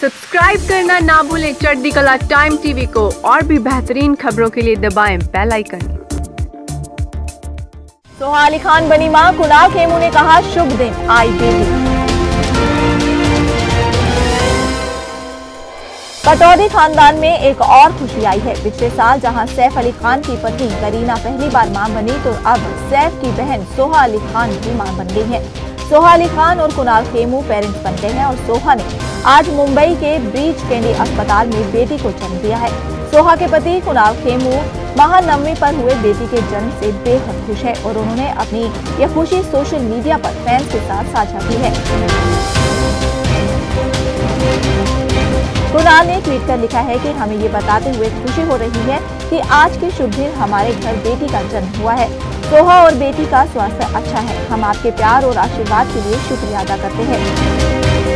Subscribe करना ना भूलें चढ़ती कला टाइम टीवी को और भी बेहतरीन खबरों के लिए दबाएँ बेल आइकन। सोहा अली खान बनी माँ, कुणाल खेमू ने कहा, शुभ दिन, आई बेटी पटौदी खानदान में एक और खुशी आई है। पिछले साल जहाँ सैफ अली खान की पत्नी करीना पहली बार माँ बनी तो अब सैफ की बहन सोहा अली खान भी माँ बन गई है। सोहा अली खान और कुणाल खेमू पेरेंट्स बन गए हैं और सोहा ने आज मुंबई के ब्रीच कैंडी अस्पताल में बेटी को जन्म दिया है। सोहा के पति कुणाल खेमू महानवमी पर हुए बेटी के जन्म से बेहद खुश है और उन्होंने अपनी यह खुशी सोशल मीडिया पर फैंस के साथ साझा की है। कुणाल ने ट्वीट कर लिखा है कि हमें ये बताते हुए खुशी हो रही है कि आज के शुभ दिन हमारे घर बेटी का जन्म हुआ है। सोहा और बेटी का स्वास्थ्य अच्छा है। हम आपके प्यार और आशीर्वाद के लिए शुक्रिया अदा करते हैं।